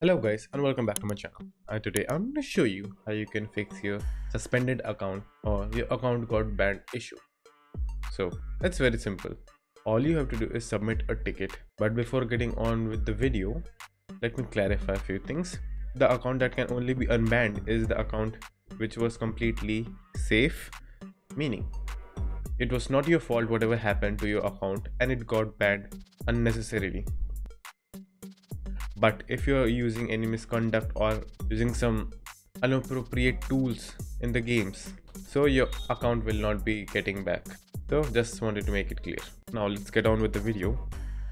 Hello guys and welcome back to my channel. Uh, today I'm going to show you how you can fix your suspended account or your account got banned issue. So it's very simple. All you have to do is submit a ticket. But before getting on with the video, let me clarify a few things. The account that can only be unbanned is the account which was completely safe, meaning it was not your fault whatever happened to your account and it got banned unnecessarily but if you're using any misconduct or using some inappropriate tools in the games so your account will not be getting back. So just wanted to make it clear. Now let's get on with the video.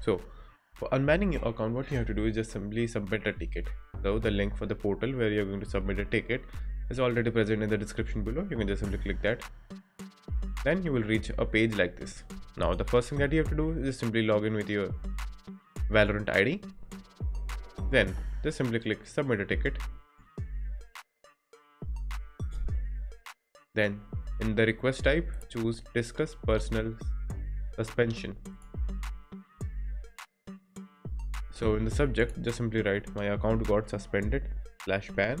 So for unbanning your account what you have to do is just simply submit a ticket. So the link for the portal where you're going to submit a ticket is already present in the description below. You can just simply click that. Then you will reach a page like this. Now the first thing that you have to do is simply log in with your valorant id then just simply click submit a ticket. Then in the request type, choose discuss personal suspension. So in the subject, just simply write my account got suspended slash ban.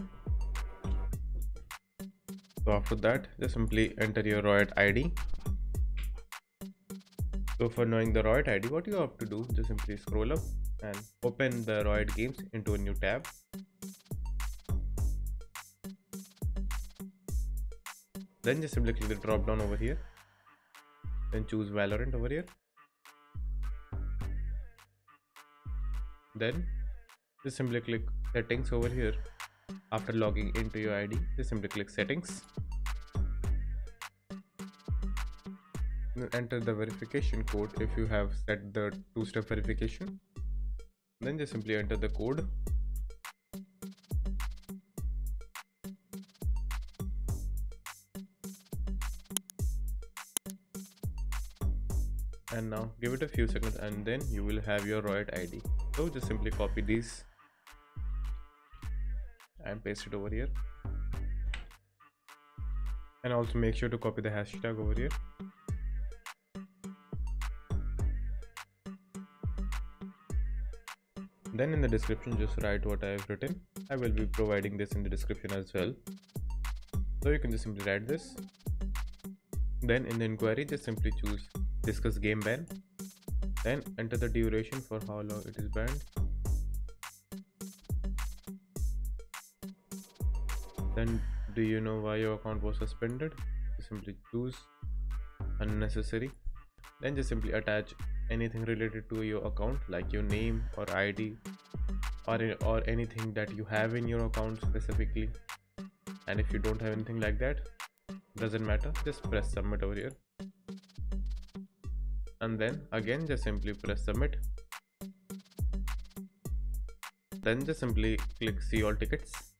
So after that, just simply enter your Riot ID. So for knowing the Riot ID, what you have to do, just simply scroll up and open the Riot Games into a new tab. Then just simply click the drop down over here. Then choose Valorant over here. Then just simply click settings over here. After logging into your ID, just simply click settings. Enter the verification code. If you have set the two-step verification then just simply enter the code. And now give it a few seconds and then you will have your Riot ID so just simply copy these and paste it over here. And also make sure to copy the hashtag over here then in the description just write what I have written. I will be providing this in the description as well. So you can just simply write this. Then in the inquiry just simply choose discuss game ban. Then enter the duration for how long it is banned. Then do you know why your account was suspended? Simply choose unnecessary. Then just simply attach anything related to your account like your name or id or or anything that you have in your account specifically. And if you don't have anything like that doesn't matter just press submit over here. And then again just simply press submit. Then just simply click see all tickets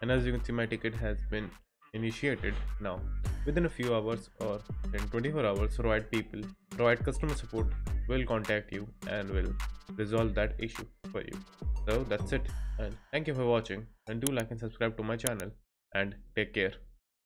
and as you can see my ticket has been initiated now. Within a few hours or in 24 hours Riot people Riot customer support will contact you and will resolve that issue for you. So that's it. And thank you for watching. And do like and subscribe to my channel. And take care